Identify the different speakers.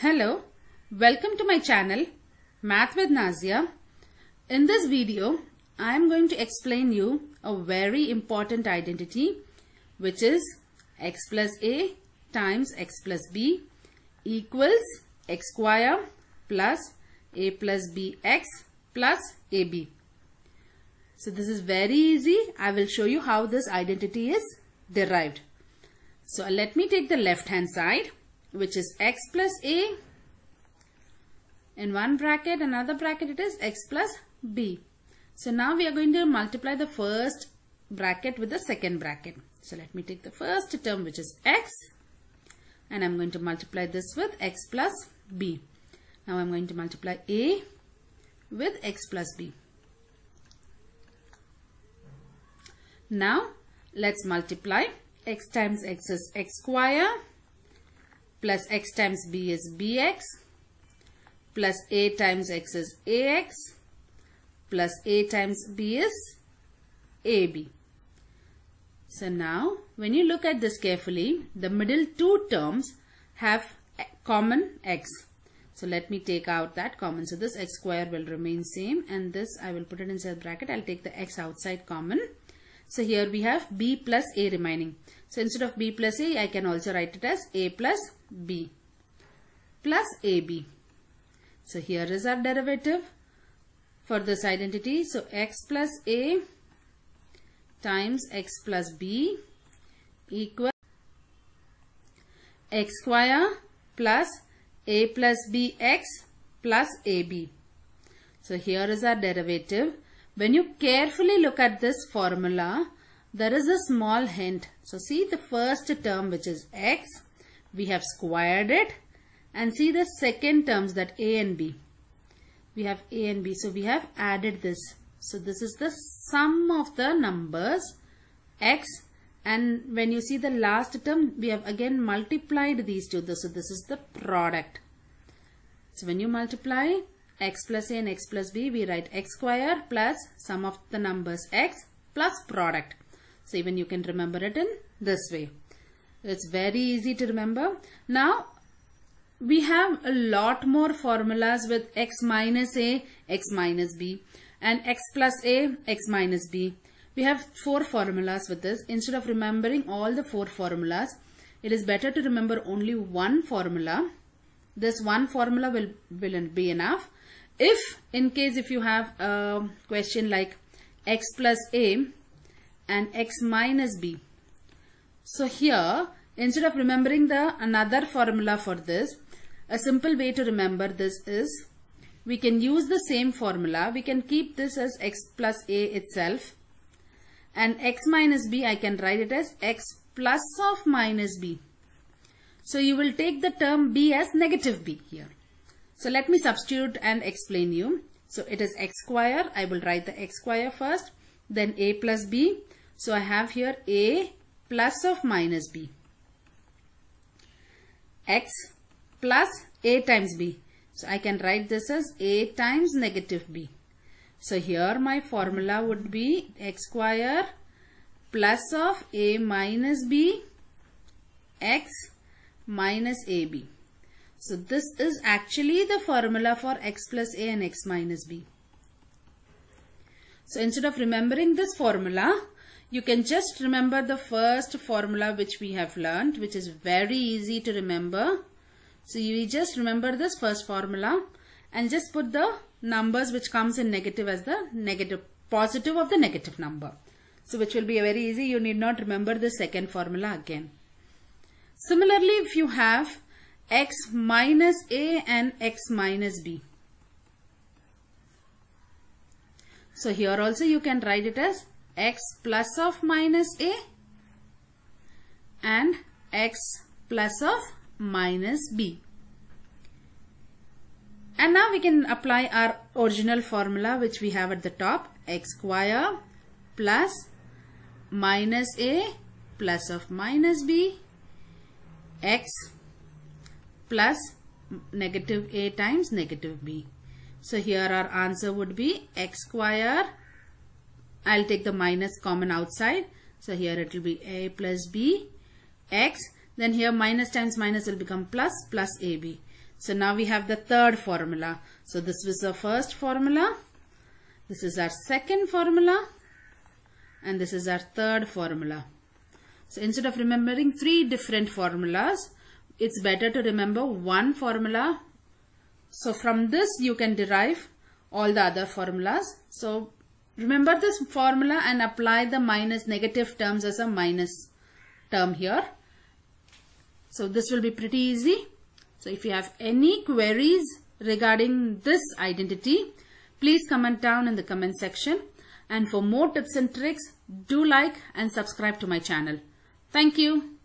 Speaker 1: Hello, welcome to my channel Math with Nazia. In this video, I am going to explain you a very important identity which is x plus a times x plus b equals x square plus a plus bx plus ab. So this is very easy. I will show you how this identity is derived. So let me take the left hand side which is x plus a in one bracket another bracket it is x plus b. So now we are going to multiply the first bracket with the second bracket. So let me take the first term which is x and I'm going to multiply this with x plus b. Now I'm going to multiply a with x plus b. Now let's multiply x times x is x square plus x times b is bx plus a times x is ax plus a times b is ab. So now when you look at this carefully, the middle two terms have common x. So let me take out that common. So this x square will remain same and this I will put it inside bracket. I'll take the x outside common. So here we have b plus a remaining. So instead of b plus a, I can also write it as a plus b plus ab. So here is our derivative for this identity. So x plus a times x plus b equal x square plus a plus bx plus ab. So here is our derivative. When you carefully look at this formula, there is a small hint. So see the first term which is x, we have squared it and see the second terms that a and b. We have a and b. So we have added this. So this is the sum of the numbers x and when you see the last term we have again multiplied these two. So this is the product. So when you multiply x plus a and x plus b we write x square plus sum of the numbers x plus product. So even you can remember it in this way. It's very easy to remember. Now we have a lot more formulas with x minus a, x minus b and x plus a, x minus b. We have four formulas with this. Instead of remembering all the four formulas, it is better to remember only one formula. This one formula will, will be enough. If in case if you have a question like x plus a and x minus b. So here instead of remembering the another formula for this, a simple way to remember this is we can use the same formula. We can keep this as x plus a itself and x minus b I can write it as x plus of minus b. So you will take the term b as negative b here. So let me substitute and explain you. So it is x square. I will write the x square first. Then a plus b. So I have here a plus of minus b. x plus a times b. So I can write this as a times negative b. So here my formula would be x square plus of a minus b x minus ab. So this is actually the formula for x plus a and x minus b. So instead of remembering this formula, you can just remember the first formula which we have learned, which is very easy to remember. So you just remember this first formula and just put the numbers which comes in negative as the negative positive of the negative number. So which will be very easy. You need not remember the second formula again. Similarly, if you have x minus a and x minus b. So here also you can write it as x plus of minus a and x plus of minus b. And now we can apply our original formula which we have at the top x square plus minus a plus of minus b x plus negative a times negative b. So here our answer would be x square. I'll take the minus common outside. So here it will be a plus b x. Then here minus times minus will become plus plus ab. So now we have the third formula. So this was the first formula. This is our second formula. And this is our third formula. So instead of remembering three different formulas, it's better to remember one formula. So from this you can derive all the other formulas. So remember this formula and apply the minus negative terms as a minus term here. So this will be pretty easy. So if you have any queries regarding this identity, please comment down in the comment section. And for more tips and tricks, do like and subscribe to my channel. Thank you.